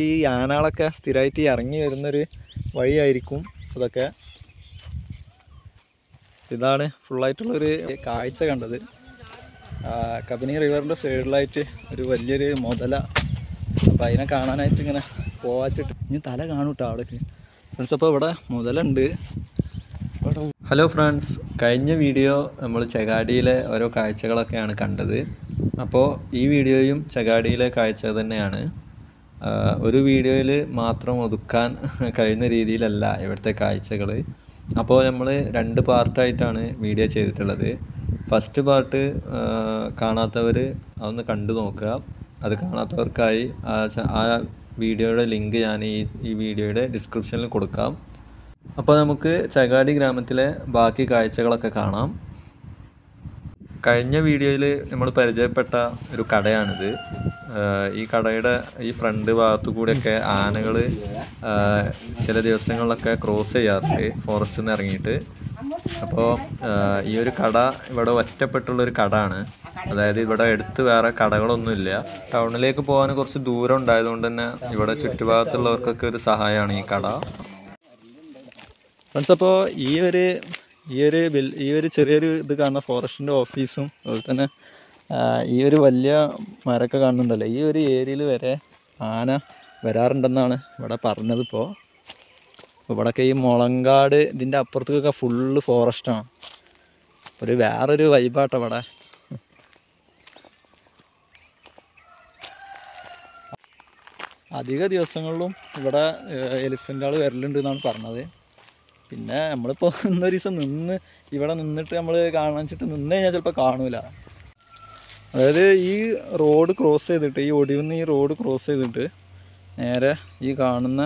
ഈ ആനകളൊക്കെ സ്ഥിരമായിട്ട് ഇറങ്ങി വരുന്നൊരു വഴിയായിരിക്കും അതൊക്കെ. ഇതാണ് ഫുള്ളായിട്ടുള്ളൊരു കാഴ്ച കണ്ടത്. കബനി റിവറിന്റെ സൈഡിലായിട്ട് ഒരു വലിയൊരു മുതല. അപ്പോൾ അതിനെ കാണാനായിട്ട് ഇങ്ങനെ പോവാച്ചിട്ട് ഇനി തല കാണൂട്ടോ അവിടേക്ക് ഫ്രണ്ട്സ് അപ്പോൾ ഇവിടെ മുതലുണ്ട്. ഹലോ ഫ്രണ്ട്സ് കഴിഞ്ഞ വീഡിയോ നമ്മൾ ചെകാടിയിലെ ഓരോ കാഴ്ചകളൊക്കെയാണ് കണ്ടത്. അപ്പോൾ ഈ വീഡിയോയും ചെകാടിയിലെ കാഴ്ച തന്നെയാണ്. ഒരു വീഡിയോയിൽ മാത്രം ഒതുക്കാൻ കഴിയുന്ന രീതിയിലല്ല ഇവിടുത്തെ കാഴ്ചകൾ. അപ്പോൾ നമ്മൾ രണ്ട് പാർട്ടായിട്ടാണ് വീഡിയോ ചെയ്തിട്ടുള്ളത്. ഫസ്റ്റ് പാർട്ട് കാണാത്തവർ അതൊന്ന് കണ്ടു നോക്കുക. അത് കാണാത്തവർക്കായി ആ വീഡിയോയുടെ ലിങ്ക് ഞാൻ ഈ ഈ വീഡിയോയുടെ ഡിസ്ക്രിപ്ഷനിൽ കൊടുക്കാം. അപ്പോൾ നമുക്ക് ചകാടി ഗ്രാമത്തിലെ ബാക്കി കാഴ്ചകളൊക്കെ കാണാം. കഴിഞ്ഞ വീഡിയോയിൽ നമ്മൾ പരിചയപ്പെട്ട ഒരു കടയാണിത്. ഈ കടയുടെ ഈ ഫ്രണ്ട് ഭാഗത്തു കൂടെയൊക്കെ ആനകൾ ചില ദിവസങ്ങളിലൊക്കെ ക്രോസ് ചെയ്യാറുണ്ട് ഫോറസ്റ്റിൽ നിന്ന് ഇറങ്ങിയിട്ട് അപ്പോൾ ഈ ഒരു കട ഇവിടെ ഒറ്റപ്പെട്ടുള്ളൊരു കടയാണ്. അതായത് ഇവിടെ അടുത്ത് വേറെ കടകളൊന്നുമില്ല. ടൗണിലേക്ക് പോകാൻ കുറച്ച് ദൂരം ഉണ്ടായതുകൊണ്ട് തന്നെ ഇവിടെ ചുറ്റുഭാഗത്തുള്ളവർക്കൊക്കെ ഒരു സഹായമാണ് ഈ കട. ഫ്രണ്ട്സ് അപ്പോൾ ഈ ഒരു ഈ ഒരു ബിൽ- ഈ ഒരു ചെറിയൊരു ഇത് കാണുന്ന ഫോറസ്റ്റിന്റെ ഓഫീസും അതുപോലെ തന്നെ ഈ ഒരു വലിയ മരമൊക്കെ കാണുന്നുണ്ടല്ലോ. ഈ ഒരു ഏരിയയിൽ വരെ ആന വരാറുണ്ടെന്നാണ് ഇവിടെ പറഞ്ഞത് ഇപ്പോൾ ഇവിടെയൊക്കെ ഈ മുളങ്കാട് ഇതിന്റെ അപ്പുറത്തേക്കൊക്കെ ഫുള്ള് ഫോറസ്റ്റാണ് ഒരു വേറൊരു വൈബാട്ടോ ഇവിടെ. അധിക ദിവസങ്ങളിലും ഇവിടെ എലിഫന്റുകൾ വരലുണ്ട് എന്നാണ് പറഞ്ഞത്. പിന്നെ നമ്മളിപ്പോൾ ഇന്നൊരു ദിവസം നിന്ന് ഇവിടെ നിന്നിട്ട് നമ്മൾ കാണാൻ വെച്ചിട്ട് നിന്ന് കഴിഞ്ഞാൽ ചിലപ്പോൾ കാണൂല. അതായത് ഈ റോഡ് ക്രോസ് ചെയ്തിട്ട് ഈ ഒടിവുന്ന് ഈ റോഡ് ക്രോസ് ചെയ്തിട്ട് നേരെ ഈ കാണുന്ന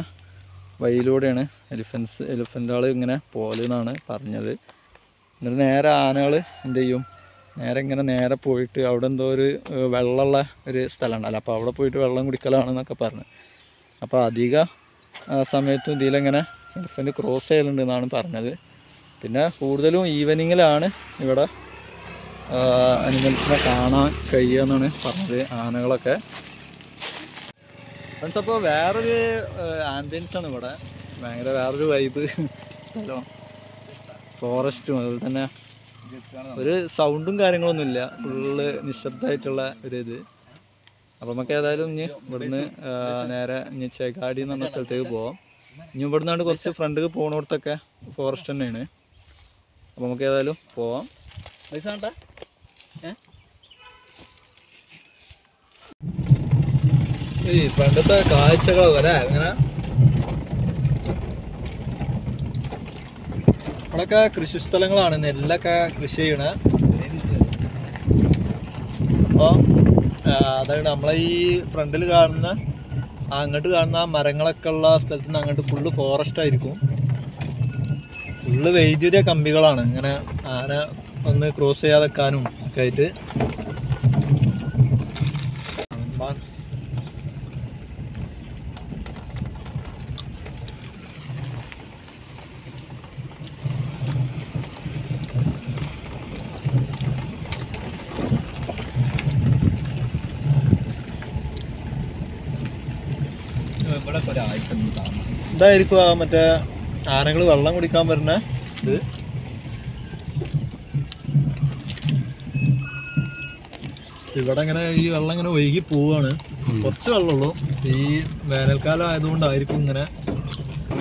വഴിയിലൂടെയാണ് എലിഫൻസ് എലിഫന്റ് ആൾ ഇങ്ങനെ പോലെന്നാണ് പറഞ്ഞത്. എന്നിട്ട് നേരെ ആനകൾ എന്ത് ചെയ്യും? നേരെ ഇങ്ങനെ നേരെ പോയിട്ട് അവിടെ എന്തോ ഒരു വെള്ളമുള്ള ഒരു സ്ഥലം ഉണ്ടല്ലോ അപ്പോൾ അവിടെ പോയിട്ട് വെള്ളം കുടിക്കലാണെന്നൊക്കെ പറഞ്ഞു. അപ്പോൾ അധിക സമയത്തും ഇതിലിങ്ങനെ എലിഫന്റ് ക്രോസ് ചെയ്യലുണ്ട് എന്നാണ് പറഞ്ഞത്. പിന്നെ കൂടുതലും ഈവനിങ്ങിലാണ് ഇവിടെ അനിമൽസിനെ കാണാൻ കഴിയുക എന്നാണ് പറഞ്ഞത് ആനകളൊക്കെ. ഫ്രണ്ട്സ് അപ്പോൾ വേറൊരു ആംബിയൻസ് ആണ് ഇവിടെ. ഭയങ്കര വേറൊരു വൈബ് സ്ഥലം. ഫോറസ്റ്റും അതുപോലെ തന്നെ ഒരു സൗണ്ടും കാര്യങ്ങളൊന്നുമില്ല ഫുള്ള് നിശബ്ദമായിട്ടുള്ള ഒരു ഇത്. അപ്പോൾ നമുക്ക് ഏതായാലും ഇനി ഇവിടുന്ന് നേരെ ഇനി ചേക്കാടി എന്ന് പറഞ്ഞ സ്ഥലത്തേക്ക് പോവാം. ഇനി ഇവിടുന്നാണ്ട് കുറച്ച് ഫ്രണ്ടിക്ക് പോണോടത്തൊക്കെ ഫോറസ്റ്റ് തന്നെയാണ്. അപ്പോൾ നമുക്ക് ഏതായാലും പോവാം. പൈസ വേണ്ട ഈ ഫ്രണ്ടത്തെ കാഴ്ചകളോ അല്ലേ? അങ്ങനെ ഇവിടെയൊക്കെ കൃഷി സ്ഥലങ്ങളാണ്. നെല്ലൊക്കെ കൃഷി ചെയ്യണ. അപ്പോൾ അതാണ് നമ്മളെ ഈ ഫ്രണ്ടിൽ കാണുന്ന അങ്ങോട്ട് കാണുന്ന ആ മരങ്ങളൊക്കെ ഉള്ള സ്ഥലത്ത് നിന്ന് അങ്ങോട്ട് ഫുള്ള് ഫോറസ്റ്റ് ആയിരിക്കും. ഫുള്ള് വൈദ്യുത കമ്പികളാണ്. ഇങ്ങനെ ആന ഒന്ന് ക്രോസ് ചെയ്യാതെക്കാനും ഒക്കെ ആയിട്ട്. ഇതായിരിക്കും ആ മറ്റേ ആനകൾ വെള്ളം കുടിക്കാൻ വരുന്ന ഇത്. ഇവിടെ ഇങ്ങനെ ഈ വെള്ളം ഇങ്ങനെ ഒഴുകി പോവാണ്. കുറച്ച് വെള്ളമുള്ളൂ. ഈ വേനൽക്കാലം ആയതുകൊണ്ടായിരിക്കും ഇങ്ങനെ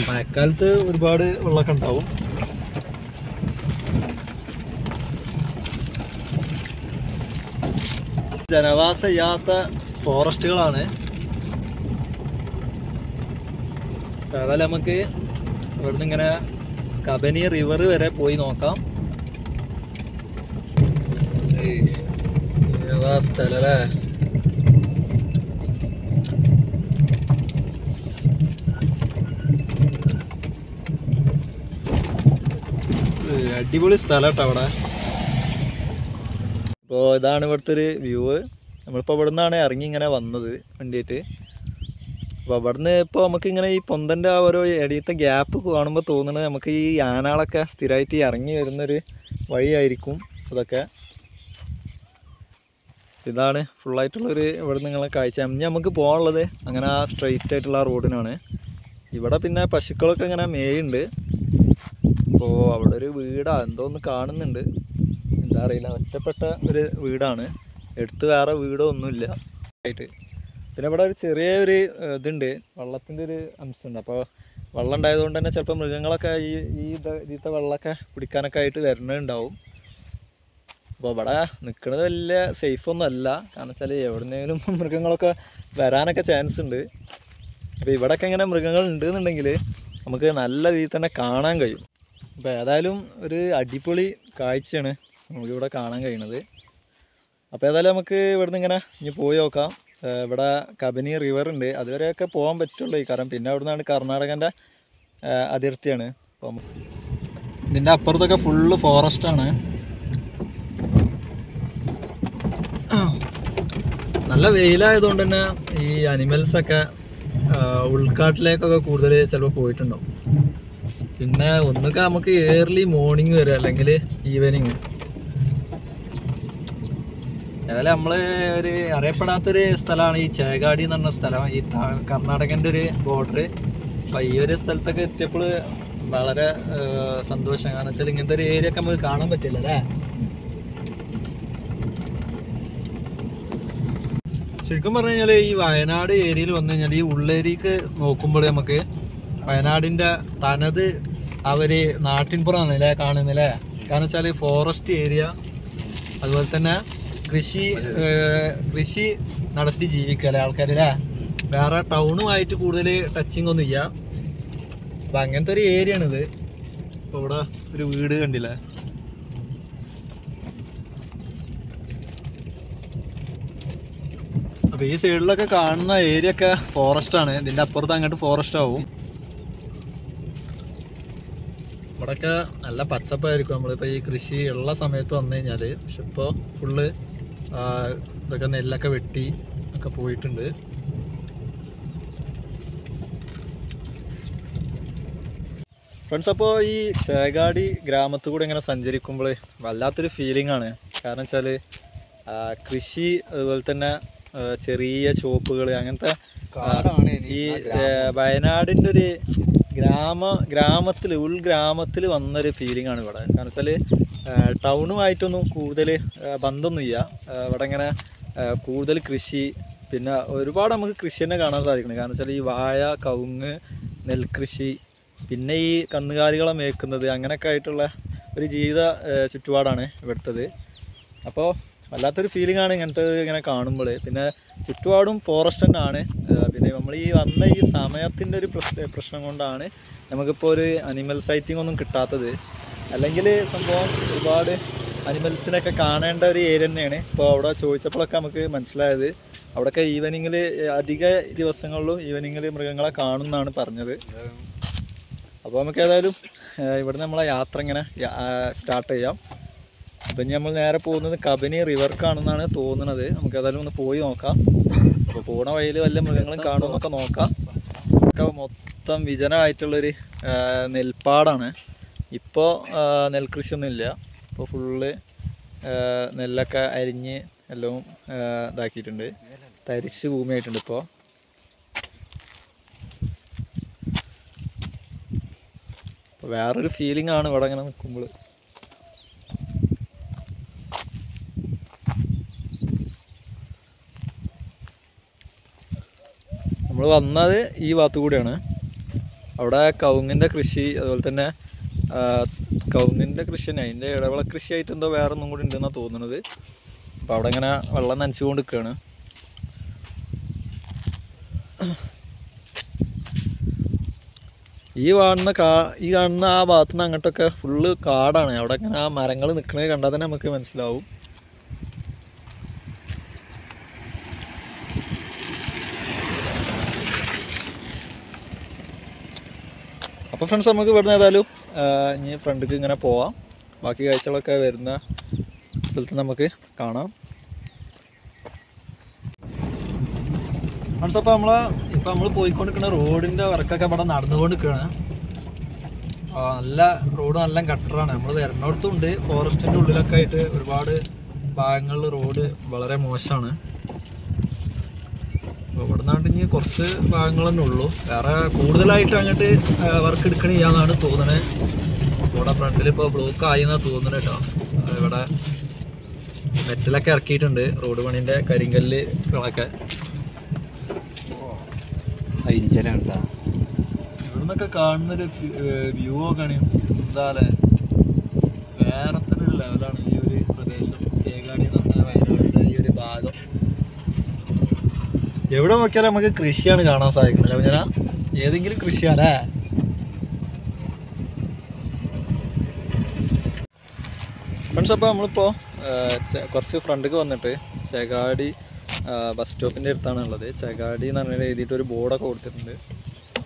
മഴക്കാലത്ത് ഒരുപാട് വെള്ളമൊക്കെ ഉണ്ടാവും. ജനവാസ ചെയ്യാത്ത ഫോറസ്റ്റുകളാണ് ഏതായാലും നമുക്ക് ഇവിടുന്ന് ഇങ്ങനെ കബനി റിവർ വരെ പോയി നോക്കാം. ഏതാ സ്ഥലം അല്ലേ? അടിപൊളി സ്ഥലം കേട്ടോ അവിടെ. ഇപ്പോൾ ഇതാണ് ഇവിടുത്തെ ഒരു വ്യൂ നമ്മളിപ്പോൾ ഇവിടെ നിന്നാണ് ഇറങ്ങി ഇങ്ങനെ വന്നത് വണ്ടിയായിട്ട്. അപ്പോൾ അവിടുന്ന് ഇപ്പോൾ നമുക്ക് ഇങ്ങനെ ഈ പൊന്തന്റെ ആ ഓരോ ഇടയത്തെ ഗ്യാപ്പ് കാണുമ്പോൾ തോന്നുന്നത് നമുക്ക് ഈ ആനകളൊക്കെ സ്ഥിരമായിട്ട് ഇറങ്ങി വരുന്നൊരു വഴിയായിരിക്കും അതൊക്കെ. ഇതാണ് ഫുള്ളായിട്ടുള്ളൊരു ഇവിടെ നിങ്ങളെ കാഴ്ച. ഇനി നമുക്ക് പോകാനുള്ളത് അങ്ങനെ ആ സ്ട്രെയിറ്റ് ആയിട്ടുള്ള ആ റോഡിനാണ്. ഇവിടെ പിന്നെ പശുക്കളൊക്കെ ഇങ്ങനെ മേയുണ്ട്. അപ്പോൾ അവിടെ ഒരു വീടാ എന്തോ ഒന്ന് കാണുന്നുണ്ട്. എന്താ അറിയില്ല ഒറ്റപ്പെട്ട ഒരു വീടാണ്. എടുത്ത് വേറെ വീടോ ഒന്നുമില്ല ആയിട്ട്. പിന്നെ ഇവിടെ ഒരു ചെറിയ ഒരു ഇതുണ്ട്. വള്ളത്തിന്റെ ഒരു അംശമുണ്ട്. അപ്പോൾ വെള്ളം ഉണ്ടായതുകൊണ്ട് തന്നെ ചിലപ്പോൾ മൃഗങ്ങളൊക്കെ ഈ ഈ ഇത് ഇതിലത്തെ വെള്ളമൊക്കെ കുടിക്കാനൊക്കെ ആയിട്ട് വരുന്നുണ്ടാവും അപ്പോൾ ഇവിടെ നിൽക്കുന്നത് വലിയ സേഫ് ഒന്നും അല്ല. കാരണം വെച്ചാൽ എവിടുന്നേലും മൃഗങ്ങളൊക്കെ വരാനൊക്കെ ചാൻസ് ഉണ്ട്. അപ്പോൾ ഇവിടെയൊക്കെ ഇങ്ങനെ മൃഗങ്ങൾ ഉണ്ടെന്നുണ്ടെങ്കിൽ നമുക്ക് നല്ല രീതിയിൽ തന്നെ കാണാൻ കഴിയും. അപ്പോൾ ഏതായാലും ഒരു അടിപൊളി കാഴ്ചയാണ് നമുക്കിവിടെ കാണാൻ കഴിയുന്നത്. അപ്പോൾ ഏതായാലും നമുക്ക് ഇവിടുന്ന് ഇങ്ങനെ ഇനി പോയി നോക്കാം. ഇവിടെ കബനി റിവർ ഉണ്ട്. അതുവരെയൊക്കെ പോകാൻ പറ്റുള്ളൂ. ഈ കാരണം പിന്നെ അവിടുന്നാണ് കർണാടകന്റെ അതിർത്തിയാണ്. ഇതിന്റെ അപ്പുറത്തൊക്കെ ഫുള്ള് ഫോറസ്റ്റാണ് നല്ല വെയിലായതുകൊണ്ട് തന്നെ ഈ അനിമൽസൊക്കെ ഉൾക്കാട്ടിലേക്കൊക്കെ കൂടുതൽ ചിലപ്പോൾ പോയിട്ടുണ്ടാവും. പിന്നെ ഒന്നൊക്കെ നമുക്ക് ഏർലി മോർണിംഗ് വരെ അല്ലെങ്കിൽ ഈവനിങ് ഏതായാലും നമ്മൾ ഒരു അറിയപ്പെടാത്തൊരു സ്ഥലമാണ് ഈ ചേകാടി എന്ന് പറഞ്ഞ സ്ഥലം. ഈ കർണാടകന്റെ ഒരു ബോർഡർ അപ്പം ഈ ഒരു സ്ഥലത്തൊക്കെ എത്തിയപ്പോൾ വളരെ സന്തോഷം. കാരണം വെച്ചാൽ ഇങ്ങനത്തെ ഒരു ഏരിയ ഒക്കെ നമുക്ക് കാണാൻ പറ്റില്ല അല്ലേ? ശരിക്കും പറഞ്ഞു കഴിഞ്ഞാൽ ഈ വയനാട് ഏരിയയിൽ വന്നു കഴിഞ്ഞാൽ ഈ ഉള്ളേരിക്ക് നോക്കുമ്പോൾ നമുക്ക് വയനാടിന്റെ തനത് അവർ നാട്ടിൻപുറമാണ് അല്ലേ കാണുന്നില്ലേ കാരണം വെച്ചാൽ ഫോറസ്റ്റ് ഏരിയ അതുപോലെ തന്നെ കൃഷി കൃഷി നടത്തി ജീവിക്കല്ലേ ആൾക്കാർ അല്ലേ വേറെ ടൗണുമായിട്ട് കൂടുതൽ ടച്ചിങ് ഒന്നും ഇല്ല. അപ്പം അങ്ങനത്തെ ഒരു ഏരിയ ആണിത് അപ്പൊ ഇവിടെ ഒരു വീട് കണ്ടില്ലേ? അപ്പൊ ഈ സൈഡിലൊക്കെ കാണുന്ന ഏരിയ ഒക്കെ ഫോറസ്റ്റ് ആണ്. ഇതിന്റെ അപ്പുറത്ത് അങ്ങോട്ട് ഫോറസ്റ്റ് ആവും. ഇവിടൊക്കെ നല്ല പച്ചപ്പായിരിക്കും. നമ്മളിപ്പോ ഈ കൃഷി ഉള്ള സമയത്ത് വന്നു കഴിഞ്ഞാൽ പക്ഷെ ഇപ്പൊ ഫുള്ള് ഇതൊക്കെ നെല്ലൊക്കെ വെട്ടി ഒക്കെ പോയിട്ടുണ്ട്. ഫ്രണ്ട്സ് അപ്പോൾ ഈ ചേകാടി ഗ്രാമത്തിൽ കൂടെ ഇങ്ങനെ സഞ്ചരിക്കുമ്പോൾ വല്ലാത്തൊരു ഫീലിംഗ് ആണ്. കാരണം വെച്ചാൽ കൃഷി അതുപോലെ തന്നെ ചെറിയ ഷോപ്പുകൾ അങ്ങനത്തെ ഈ വയനാടിന്റെ ഒരു ഗ്രാമ ഗ്രാമത്തിൽ ഉൾഗ്രാമത്തിൽ വന്നൊരു ഫീലിംഗ് ആണ് ഇവിടെ. കാരണം വെച്ചാൽ ടൗണുമായിട്ടൊന്നും കൂടുതൽ ബന്ധമൊന്നുമില്ല ഇവിടെ ഇങ്ങനെ കൂടുതൽ കൃഷി പിന്നെ ഒരുപാട് നമുക്ക് കൃഷി തന്നെ കാണാൻ സാധിക്കണം കാരണം വെച്ചാൽ ഈ വാഴ കവുങ്ങ് നെൽകൃഷി പിന്നെ ഈ കന്നുകാലികളെ മേക്കുന്നത് അങ്ങനെയൊക്കെ ആയിട്ടുള്ള ഒരു ജീവിത ചുറ്റുപാടാണ് ഇവിടുത്തത്. അപ്പോൾ വല്ലാത്തൊരു ഫീലിംഗ് ആണ് ഇങ്ങനത്തെ ഇങ്ങനെ കാണുമ്പോൾ പിന്നെ ചുറ്റുപാടും ഫോറസ്റ്റ് തന്നെയാണ്. നമ്മൾ ഈ വന്ന ഈ സമയത്തിന്റെ ഒരു പ്രശ്ന പ്രശ്നം കൊണ്ടാണ് നമുക്കിപ്പോൾ ഒരു അനിമൽ സൈറ്റിംഗ് ഒന്നും കിട്ടാത്തത്. അല്ലെങ്കിൽ സംഭവം ഒരുപാട് അനിമൽസിനൊക്കെ കാണേണ്ട ഒരു ഏരിയ തന്നെയാണ്. ഇപ്പോൾ അവിടെ ചോദിച്ചപ്പോഴൊക്കെ നമുക്ക് മനസ്സിലായത്. അവിടെയൊക്കെ ഈവനിങ്ങിൽ അധിക ദിവസങ്ങളിലും ഈവനിങ്ങിൽ മൃഗങ്ങളെ കാണുമെന്നാണ് പറഞ്ഞത്. അപ്പോൾ നമുക്ക് ഏതായാലും ഇവിടെ നമ്മളെ യാത്ര ഇങ്ങനെ സ്റ്റാർട്ട് ചെയ്യാം. അപ്പം നമ്മൾ നേരെ പോകുന്നത് കബനി റിവർക്കാണെന്നാണ് തോന്നുന്നത്. നമുക്ക് ഏതായാലും ഒന്ന് പോയി നോക്കാം. അപ്പോൾ പോണ വഴിയിൽ വല്ല മൃഗങ്ങളും കാണുമെന്നൊക്കെ നോക്കാം. ഒക്കെ മൊത്തം വിജനമായിട്ടുള്ളൊരു നെൽപ്പാടാണ്. ഇപ്പോൾ നെൽകൃഷിയൊന്നും ഇല്ല ഇപ്പോൾ ഫുള്ള് നെല്ലൊക്കെ അരിഞ്ഞ് എല്ലാം ഇതാക്കിയിട്ടുണ്ട്. തരിശ് ഭൂമിയായിട്ടുണ്ട് ഇപ്പോൾ വേറൊരു ഫീലിംഗ് ആണ് ഇവിടെ ഇങ്ങനെ നിൽക്കുമ്പോൾ വന്നത് ഈ ഭാഗത്തു കൂടിയാണ്. അവിടെ കവുങ്ങിന്റെ കൃഷി അതുപോലെ തന്നെ കവുങ്ങിന്റെ കൃഷി തന്നെ. അതിന്റെ ഇടവിള കൃഷിയായിട്ട് എന്തോ വേറെ ഒന്നും കൂടി ഉണ്ടെന്നാണ് തോന്നുന്നത് അപ്പോൾ അവിടെ ഇങ്ങനെ വെള്ളം നനച്ചുകൊണ്ട് നിൽക്കുകയാണ് ഈ കാണുന്ന കാ ഈ കാണുന്ന ആ ഭാഗത്തുനിന്ന് അങ്ങോട്ടൊക്കെ ഫുള്ള് കാടാണ്. അവിടെ ഇങ്ങനെ ആ മരങ്ങൾ നിൽക്കുന്നത് കണ്ടാൽ തന്നെ നമുക്ക് മനസ്സിലാവും. അപ്പോൾ ഫ്രണ്ട്സ് നമുക്ക് ഇവിടുന്ന് ഏതായാലും ഇനി ഫ്രണ്ടിക്ക് ഇങ്ങനെ പോവാം. ബാക്കി കാഴ്ചകളൊക്കെ വരുന്ന സ്ഥലത്ത് നമുക്ക് കാണാം. ഫ്രണ്ട്സ് അപ്പോൾ നമ്മൾ ഇപ്പോൾ നമ്മൾ പോയിക്കൊണ്ടിരിക്കുന്ന റോഡിന്റെ വർക്കൊക്കെ ഇവിടെ നടന്നുകൊണ്ടിരിക്കുകയാണ്. നിൽക്കുകയാണ് നല്ല റോഡ് നല്ല ഗട്ടറാണ് നമ്മൾ വരുന്നിടത്തുണ്ട് ഫോറസ്റ്റിന്റെ ഉള്ളിലൊക്കെ ആയിട്ട് ഒരുപാട് ഭാഗങ്ങളിൽ റോഡ് വളരെ മോശമാണ്. ഇവിടെ നിന്നാണ്ട് ഇനി കുറച്ച് ഭാഗങ്ങൾ തന്നെ ഉള്ളൂ. വേറെ കൂടുതലായിട്ട് അങ്ങോട്ട് വർക്ക് എടുക്കണേ ചെയ്യാന്നാണ് തോന്നണേ. ഇവിടെ ഫ്രണ്ടിൽ ഇപ്പോൾ ബ്ലോക്ക് ആയി എന്നാണ് തോന്നുന്നത് കേട്ടോ ഇവിടെ മെറ്റലൊക്കെ ഇറക്കിയിട്ടുണ്ട്. റോഡ് പണിന്റെ കരിങ്കല്ലുകളൊക്കെ ഇഞ്ചനാണ് കേട്ടോ ഇവിടുന്നൊക്കെ കാണുന്നൊരു വ്യൂ ഒക്കെ ആണ് എന്താല്ലേ വേറെ തന്നെ ഒരു ലെവലാണ് ഈ ഒരു പ്രദേശം ചേകാടി എന്ന് പറഞ്ഞ വയനാടിന്റെ ഈ ഒരു ഭാഗം എവിടെ നോക്കിയാലും നമുക്ക് കൃഷിയാണ് കാണാൻ സാധിക്കുന്നത്. ഞാൻ ഏതെങ്കിലും കൃഷിയാണേ ഫ്രണ്ട്സ് അപ്പോൾ നമ്മളിപ്പോൾ കുറച്ച് ഫ്രണ്ടിലേക്ക് വന്നിട്ട് ചേകാടി ബസ് സ്റ്റോപ്പിന്റെ അടുത്താണ് ഉള്ളത്. ചേകാടി എന്ന് പറഞ്ഞാൽ എഴുതിയിട്ട് ഒരു ബോർഡൊക്കെ കൊടുത്തിട്ടുണ്ട്.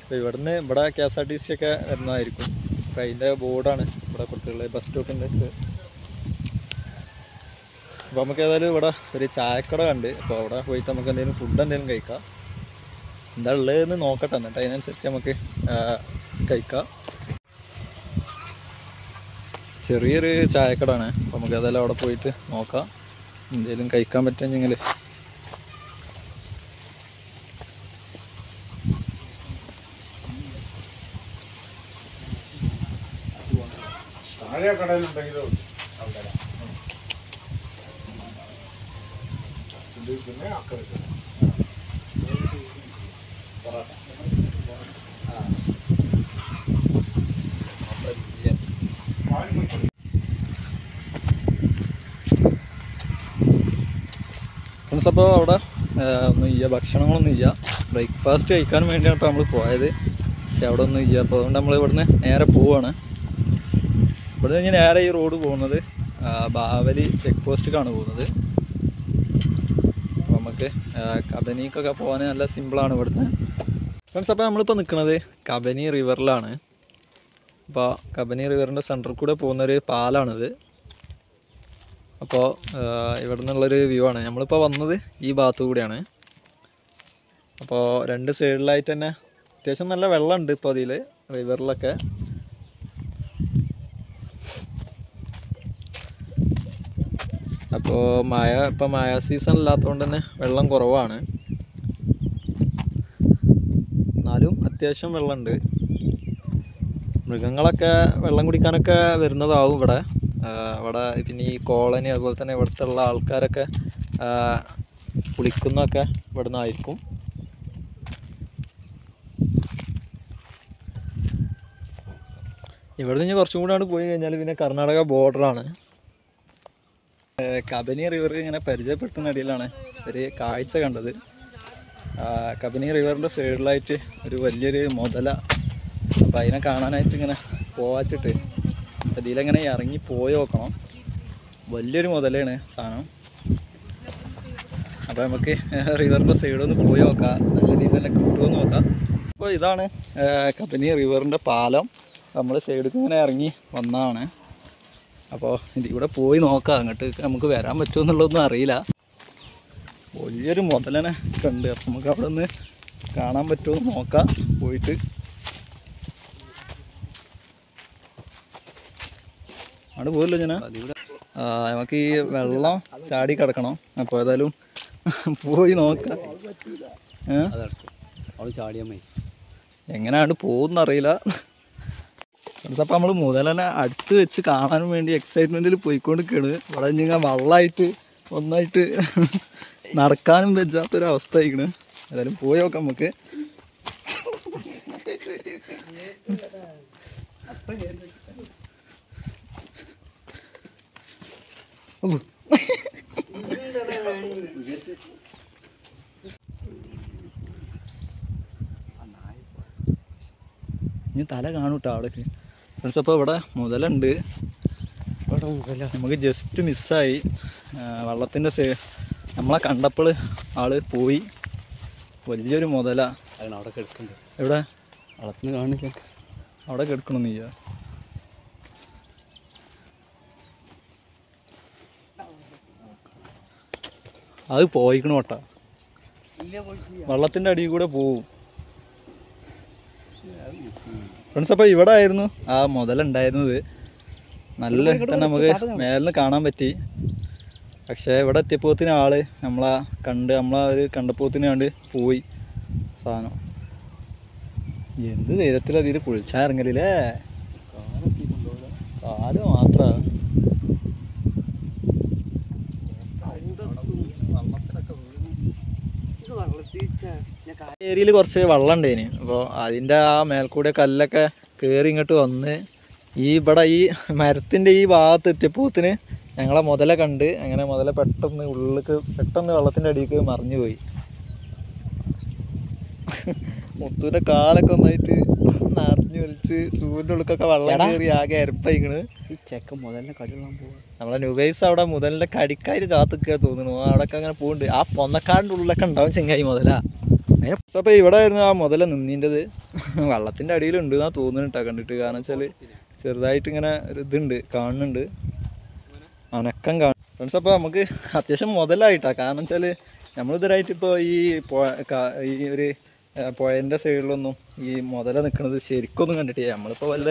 അപ്പോൾ ഇവിടുന്ന് ഇവിടെ K S R T C ഒക്കെ വരുന്നതായിരിക്കും. അപ്പോൾ അതിന്റെ ബോർഡാണ് ഇവിടെ കൊടുത്തിട്ടുള്ളത്. ബസ് സ്റ്റോപ്പിന്റെ അടുത്ത്. അപ്പോൾ നമുക്ക് ഏതായാലും ഇവിടെ ഒരു ചായക്കട കണ്ട്. അപ്പോൾ അവിടെ പോയിട്ട് നമുക്ക് എന്തെങ്കിലും ഫുഡ് എന്തെങ്കിലും കഴിക്കാം. എന്താ ഉള്ളതെന്ന് നോക്കട്ടെ എന്നിട്ട് അതിനനുസരിച്ച് നമുക്ക് കഴിക്കാം. ചെറിയൊരു ചായക്കടാണ്. അപ്പോൾ നമുക്ക് ഏതായാലും അവിടെ പോയിട്ട് നോക്കാം. എന്തെങ്കിലും കഴിക്കാൻ പറ്റുമെങ്കിൽ ഫ്രണ്ട്സ് അപ്പോൾ അവിടെ ഒന്നും ഇല്ല ഭക്ഷണങ്ങളൊന്നും ഇല്ല. ബ്രേക്ക്ഫാസ്റ്റ് കഴിക്കാൻ വേണ്ടിയാണ് ഇപ്പോൾ നമ്മൾ പോയത്. പക്ഷെ അവിടെ ഒന്നും ഇല്ല. അപ്പോൾ അതുകൊണ്ട് നമ്മൾ ഇവിടുന്ന് നേരെ പോവാണ്. ഇവിടെ നിന്ന് നേരെ ഈ റോഡ് പോകുന്നത് ബാവലി ചെക്ക് പോസ്റ്റിലേക്കാണ് പോകുന്നത്. നമുക്ക് കബനിക്കൊക്കെ പോകാൻ നല്ല സിമ്പിളാണ് ഇവിടുന്ന്. ഫ്രണ്ട്സ് അപ്പോൾ നമ്മളിപ്പോൾ നിൽക്കുന്നത് കബനി റിവറിലാണ് അപ്പോൾ കബനി റിവറിന്റെ സെന്ററിൽ കൂടെ പോകുന്നൊരു പാലാണിത്. അപ്പോൾ ഇവിടെ നിന്നുള്ളൊരു വ്യൂ ആണ്. നമ്മളിപ്പോൾ വന്നത് ഈ ഭാഗത്തു കൂടിയാണ്. അപ്പോൾ രണ്ട് സൈഡിലായിട്ട് തന്നെ അത്യാവശ്യം നല്ല വെള്ളമുണ്ട് ഇപ്പോൾ അതിൽ റിവറിലൊക്കെ അപ്പോൾ മഴ ഇപ്പം മഴ സീസൺ ഇല്ലാത്തതുകൊണ്ട് തന്നെ വെള്ളം കുറവാണ്. എന്നാലും അത്യാവശ്യം വെള്ളമുണ്ട് മൃഗങ്ങളൊക്കെ വെള്ളം കുടിക്കാനൊക്കെ വരുന്നതാവും ഇവിടെ. ഇവിടെ പിന്നെ ഈ കോളനി അതുപോലെ തന്നെ ഇവിടുത്തെ ഉള്ള ആൾക്കാരൊക്കെ കുളിക്കുന്നൊക്കെ ഇവിടെ നിന്നായിരിക്കും ഇവിടെ നിന്ന് കുറച്ചും കൂടെ പോയി കഴിഞ്ഞാൽ പിന്നെ കർണാടക ബോർഡറാണ് കബനി റിവർ ഇങ്ങനെ പരിചയപ്പെടുത്തുന്ന ഇടയിലാണ് ഒരു കാഴ്ച കണ്ടത്. കബനി റിവറിന്റെ സൈഡിലായിട്ട് ഒരു വലിയൊരു മുതല അപ്പോൾ അതിനെ കാണാനായിട്ട് ഇങ്ങനെ പോവാച്ചിട്ട് അതിലങ്ങനെ ഇറങ്ങി പോയി നോക്കണം. വലിയൊരു മുതലാണ് സാധനം. അപ്പോൾ നമുക്ക് റിവറിന്റെ സൈഡൊന്ന് പോയി നോക്കാം. നല്ല രീതിയിൽ തന്നെ കിട്ടുമെന്ന് നോക്കാം. അപ്പോൾ ഇതാണ് കബനി റിവറിന്റെ പാലം. നമ്മൾ സൈഡിൽ ഇങ്ങനെ ഇറങ്ങി വന്നതാണ്. അപ്പോൾ ഇവിടെ പോയി നോക്കാം. അങ്ങോട്ട് നമുക്ക് വരാൻ പറ്റുമോ എന്നുള്ളതൊന്നും അറിയില്ല. വലിയൊരു മുതലനെ കണ്ട് അപ്പം നമുക്ക് അവിടെ നിന്ന് കാണാൻ പറ്റുമോ നോക്കാം. പോയിട്ട്. അവിടെ പോയില്ലോ ഞാൻ നമുക്ക് ഈ വെള്ളം ചാടി കിടക്കണം. അപ്പോൾ ഏതായാലും പോയി നോക്കാം. ഏഹ് എങ്ങനെയാണ് പോകുന്നറിയില്ല. അപ്പം നമ്മൾ മുതലനെ അടുത്ത് വെച്ച് കാണാൻ വേണ്ടി എക്സൈറ്റ്മെന്റിൽ പോയിക്കൊണ്ടിരിക്കുകയാണ് ഇവിടെ ഇങ്ങനെ വള്ളമായിട്ട് ഒന്നായിട്ട് നടക്കാനും പറ്റാത്തൊരവസ്ഥ ആയിക്കണ് ഏതായാലും പോയി നോക്കാം നമുക്ക്. ഇനി തല കാണൂട്ടോ ആൾക്ക് ഫ്രണ്ട്സ് അപ്പോൾ ഇവിടെ മുതലുണ്ട്. നമുക്ക് ജസ്റ്റ് മിസ്സായി വള്ളത്തിന്റെ സേ നമ്മളെ കണ്ടപ്പോൾ ആൾ പോയി. വലിയൊരു മുതല. അതിന് അവിടെ കിടക്കുന്നുണ്ട് എവിടെ? വള്ളത്തിന് കാണില്ല അവിടെ കിടക്കണം നീ അത് പോയിക്കണ വട്ട വള്ളത്തിന്റെ അടിയിൽ കൂടെ പോവും. ഫ്രണ്ട്സ് അപ്പോൾ ഇവിടെ ആയിരുന്നു ആ മുതലുണ്ടായിരുന്നത്. നല്ല തന്നെ നമുക്ക് മേലിന്ന് കാണാൻ പറ്റി. പക്ഷേ ഇവിടെ എത്തിയപ്പോത്തിന് ആൾ നമ്മളെ കണ്ട് നമ്മളെ ഒരു കണ്ടപ്പോത്തിന് കണ്ട് പോയി സാധനം. എന്ത് ധൈര്യത്തിലതിൽ കുളിച്ചാൽ ഇറങ്ങലില്ലേ കാൽ മാത്ര ഏരിയയിൽ കുറച്ച് വെള്ളം ഉണ്ടേന് അപ്പോൾ അതിന്റെ ആ മേൽക്കൂടെ കല്ലൊക്കെ കയറി ഇങ്ങോട്ട് വന്ന് ഈ ഇവിടെ ഈ മരത്തിന്റെ ഈ ഭാഗത്ത് എത്തിയപ്പോത്തിന് ഞങ്ങളെ മുതല കണ്ട് അങ്ങനെ മുതല പെട്ടെന്ന് ഉള്ളിലേക്ക് പെട്ടെന്ന് വെള്ളത്തിന്റെ അടിയിലേക്ക് മറിഞ്ഞു പോയി. മുത്തൂന്റെ കാലൊക്കെ ഒന്നായിട്ട് നിറഞ്ഞു വലിച്ച് സൂര്യന്റെ ഉള്ളിക്കൊക്കെ വെള്ളം. കയറി ആകെ അരപ്പയിക്കണ് ഈ ചെക്ക മുതലിനെ കടിക്കാൻ പോകും നമ്മളെ നുബൈസ് അവിടെ മുതലിന്റെ കടിക്കാര് കാത്തുക്കുക തോന്നുന്നു. അവിടെയൊക്കെ അങ്ങനെ പോകുന്നുണ്ട് ആ പൊന്നക്കാടിന്റെ ഉള്ളിലൊക്കെ ഉണ്ടാവും ചെങ്ങായി മുതലാ. അപ്പോൾ ഇവിടെ ആയിരുന്നു ആ മുതല നിന്നിന്റെത്. വള്ളത്തിന്റെ അടിയിലുണ്ട് എന്നാ തോന്നുന്നു കേട്ടോ കണ്ടിട്ട്. കാരണം വെച്ചാൽ ചെറുതായിട്ട് ഇങ്ങനെ ഒരു ഇതുണ്ട് കാണുന്നുണ്ട്. അനക്കം കാണും. ഫ്രണ്ട്സ് അപ്പോൾ നമുക്ക് അത്യാവശ്യം മുതലായിട്ടാ. കാരണം വെച്ചാൽ നമ്മളിതുവരായിട്ട് ഇപ്പോൾ ഈ ഈ ഒരു പുഴന്റെ സൈഡിലൊന്നും ഈ മുതല നിൽക്കുന്നത് ശരിക്കൊന്നും കണ്ടിട്ടില്ല. നമ്മളിപ്പോൾ വല്ല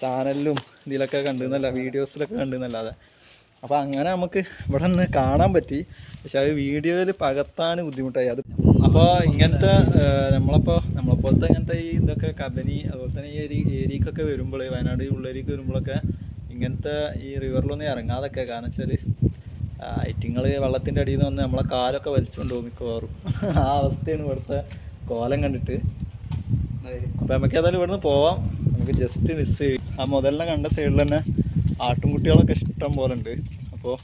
ചാനലിലും ഇതിലൊക്കെ കണ്ടെന്നല്ല വീഡിയോസിലൊക്കെ കണ്ടെന്നല്ലാതെ അപ്പോൾ അങ്ങനെ നമുക്ക് ഇവിടെ നിന്ന് കാണാൻ പറ്റി. പക്ഷെ അത് വീഡിയോയിൽ പകർത്താൻ ബുദ്ധിമുട്ടായി. അത് അപ്പോൾ ഇങ്ങനത്തെ നമ്മളപ്പോൾ നമ്മളെപ്പോലത്തെ ഇങ്ങനത്തെ ഈ ഇതൊക്കെ കബനി അതുപോലെ തന്നെ ഈ ഏരി ഏരിക്കൊക്കെ വരുമ്പോൾ വയനാട് ഉള്ളേരിക്ക് വരുമ്പോഴൊക്കെ ഇങ്ങനത്തെ ഈ റിവറിലൊന്നും ഇറങ്ങാതൊക്കെ. കാരണം വെച്ചാൽ ഐറ്റിങ്ങൾ വെള്ളത്തിന്റെ അടിയിൽ നിന്ന് വന്ന് നമ്മളെ കാലൊക്കെ വലിച്ചുകൊണ്ട് മിക്കവാറും. ആ അവസ്ഥയാണ് ഇവിടുത്തെ കോലം കണ്ടിട്ട്. അപ്പോൾ നമുക്ക് ഏതായാലും ഇവിടുന്ന് പോവാം. നമുക്ക് ജസ്റ്റ് മിസ് ചെയ്യും ആ മുതലിനെ കണ്ട സൈഡിൽ തന്നെ ആട്ടുംകുട്ടികളൊക്കെ ഇഷ്ടം പോലെ ഉണ്ട്. അപ്പോൾ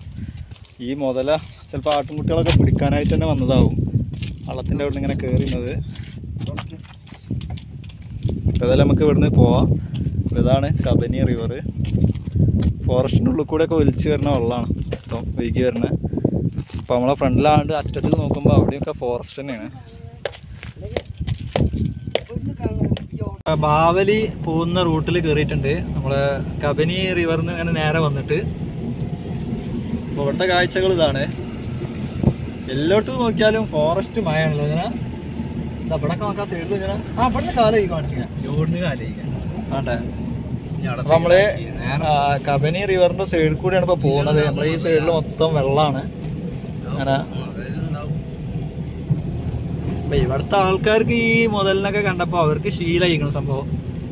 ഈ മുതല ചിലപ്പോൾ ആട്ടുംകുട്ടികളൊക്കെ പിടിക്കാനായിട്ട് തന്നെ വന്നതാവും. വള്ളത്തിന്റെ അവിടെ ഇങ്ങനെ കയറുന്നത് അപ്പോൾ ഏതായാലും നമുക്ക് ഇവിടുന്ന് പോവാം. ഇതാണ് കബനി റിവർ ഫോറസ്റ്റിന്റെ ഉള്ളിൽ കൂടെ ഒക്കെ ഒലിച്ച് വരുന്ന വെള്ളമാണ് ഇപ്പം വൈകി വരുന്നത് അപ്പോൾ നമ്മളെ ഫ്രണ്ടിലാണ്ട് അറ്റത്തിൽ നോക്കുമ്പോൾ അവിടെയൊക്കെ ഫോറസ്റ്റ് തന്നെയാണ്. ബാവലി പോകുന്ന റൂട്ടിൽ കയറിയിട്ടുണ്ട് നമ്മളെ കബനി റിവറിൽ ഇങ്ങനെ നേരെ വന്നിട്ട്. അപ്പോൾ ഇവിടുത്തെ കാഴ്ചകൾ ഇതാണ്. എല്ലായിടത്തും നോക്കിയാലും ഫോറസ്റ്റ് മഴയാണല്ലോ ഇങ്ങനെ. ഇവിടെ നോക്കാം സൈഡിൽ ഇങ്ങനെ ആ ഇവിടുന്ന് നിന്ന് കാലം കാണിച്ചിങ്ങനെ ഇവിടുന്ന് ആട്ടെ അപ്പൊ നമ്മൾ കബനി റിവറിന്റെ സൈഡിൽ കൂടെയാണ് ഇപ്പൊ പോകുന്നത്. നമ്മളെ ഈ സൈഡിൽ മൊത്തം വെള്ളമാണ് അങ്ങനെ അപ്പൊ ഇവിടുത്തെ ആൾക്കാർക്ക് ഈ മുതലിനൊക്കെ കണ്ടപ്പോ അവർക്ക് ശീലമായിരിക്കണം സംഭവം.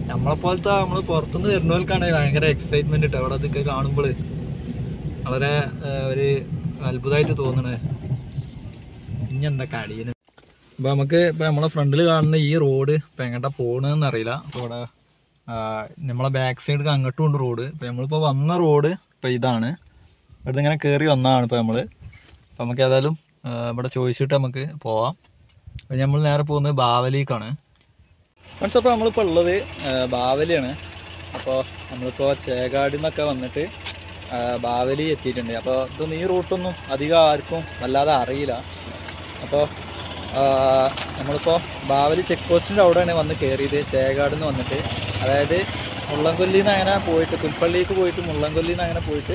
നമ്മളെ പോലത്തെ നമ്മൾ പുറത്തുനിന്ന് വരുന്നവർക്കാണ് ഭയങ്കര എക്സൈറ്റ്മെന്റ് കേട്ടോ അവിടെ അതൊക്കെ കാണുമ്പോൾ വളരെ ഒരു അത്ഭുതമായിട്ട് തോന്നണേ. ഇനി എന്താ കളിയെന്ന്. അപ്പൊ നമുക്ക് ഇപ്പൊ നമ്മളെ ഫ്രണ്ടിൽ കാണുന്ന ഈ റോഡ് ഇപ്പൊ എങ്ങോട്ടാ പോകണമെന്ന് അറിയില്ല. ഇവിടെ നമ്മളെ ബാക്ക് സൈഡ് അങ്ങോട്ടും ഉണ്ട് റോഡ് ഇപ്പൊ നമ്മളിപ്പോ വന്ന റോഡ് ഇപ്പൊ ഇതാണ്. ഇവിടുന്ന് ഇങ്ങനെ കയറി വന്നതാണ് ഇപ്പൊ നമ്മൾ അപ്പൊ നമുക്ക് ഏതായാലും ഇവിടെ ചോദിച്ചിട്ട് നമുക്ക് പോവാം. അപ്പൊ നമ്മൾ നേരെ പോകുന്നത് ബാവലിക്കാണ്. ഫ്രണ്ട്സ് അപ്പോൾ നമ്മളിപ്പോൾ ഉള്ളത് ബാവലിയാണ്. അപ്പോൾ നമ്മളിപ്പോൾ ചേകാടിൽ നിന്നൊക്കെ വന്നിട്ട് ബാവലി എത്തിയിട്ടുണ്ട്. അപ്പോൾ ഇതൊന്നും ഈ റൂട്ടൊന്നും അധികം ആർക്കും വല്ലാതെ അറിയില്ല. അപ്പോൾ നമ്മളിപ്പോൾ ബാവലി ചെക്ക് പോസ്റ്റിന്റെ അവിടെയാണ് വന്ന് കയറിയത് ചേകാടിൽ നിന്ന് വന്നിട്ട്. അതായത് മുള്ളംകൊല്ലിയിൽ നിന്ന് അങ്ങനെ പോയിട്ട് പുൽപ്പള്ളിക്ക് പോയിട്ട് മുള്ളംകൊല്ലിയിൽ നിന്ന് അങ്ങനെ പോയിട്ട്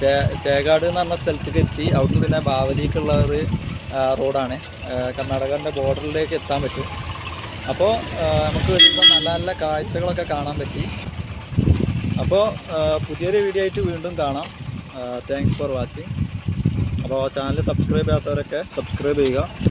ചേ ചേകാട് എന്ന് പറഞ്ഞ സ്ഥലത്തേക്ക് എത്തി. അവിടുന്ന് പിന്നെ ബാവലിക്കുള്ള ഒരു റോഡാണ്. കർണാടകന്റെ ബോർഡറിലേക്ക് എത്താൻ പറ്റും. അപ്പോൾ നമുക്ക് വരുമ്പോൾ നല്ല നല്ല കാഴ്ചകളൊക്കെ കാണാൻ പറ്റി. അപ്പോൾ പുതിയൊരു വീഡിയോ ആയിട്ട് വീണ്ടും കാണാം. താങ്ക്സ് ഫോർ വാച്ചിങ് അപ്പോൾ ചാനൽ സബ്സ്ക്രൈബ് ചെയ്യാത്തവരൊക്കെ സബ്സ്ക്രൈബ് ചെയ്യുക.